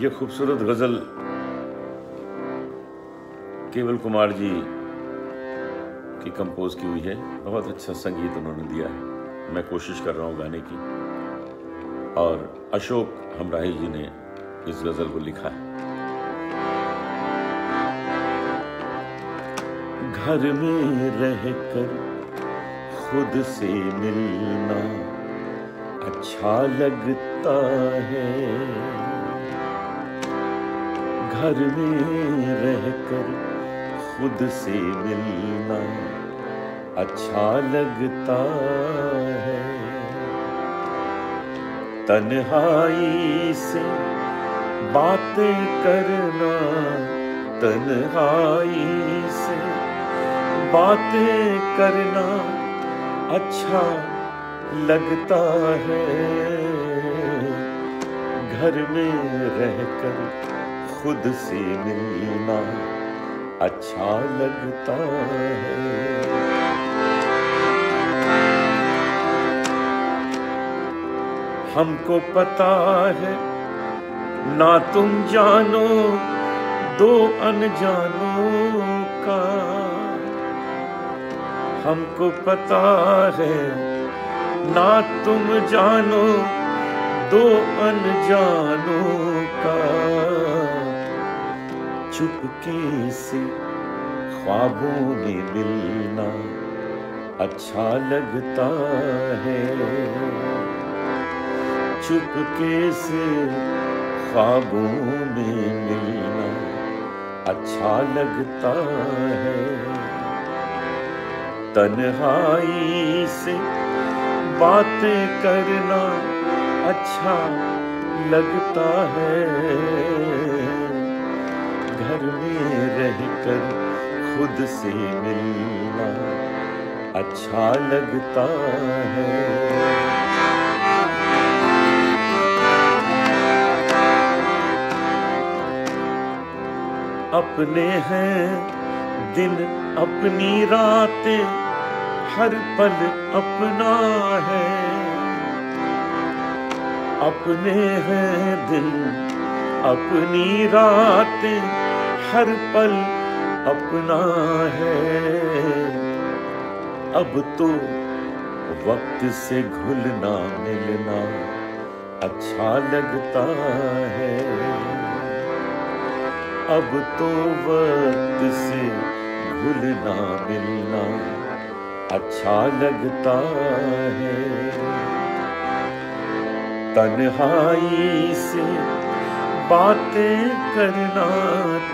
ये खूबसूरत गज़ल केवल कुमार जी की कंपोज की हुई है। बहुत अच्छा संगीत उन्होंने दिया है। मैं कोशिश कर रहा हूँ गाने की। और अशोक हमराही जी ने इस गज़ल को लिखा है। घर में रहकर खुद से मिलना अच्छा लगता है। घर में रहकर खुद से मिलना अच्छा लगता है। तन्हाई से बातें करना, तन्हाई से बातें करना अच्छा लगता है। घर में रहकर खुद से मिलना अच्छा लगता है। हमको पता है, ना तुम जानो, दो अनजानों का। हमको पता है, ना तुम जानो, दो अनजानों का। चुपके से ख्वाबों में मिलना अच्छा लगता है। चुपके से ख्वाबों में मिलना अच्छा लगता है। तन्हाई से बातें करना अच्छा लगता है। में रहकर खुद से मिलना अच्छा लगता है। अपने हैं दिन, अपनी रातें, हर पल अपना है। अपने हैं दिन, अपनी रातें हर पल अपना है। अब तो वक्त से घुलना मिलना अच्छा लगता है। अब तो वक्त से घुलना मिलना अच्छा लगता है। तन्हाई से बातें करना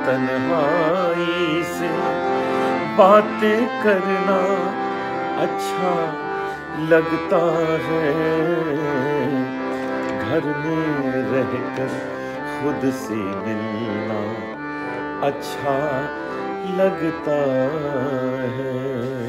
तन्हाई से, बातें करना अच्छा लगता है। घर में रहकर खुद से मिलना अच्छा लगता है।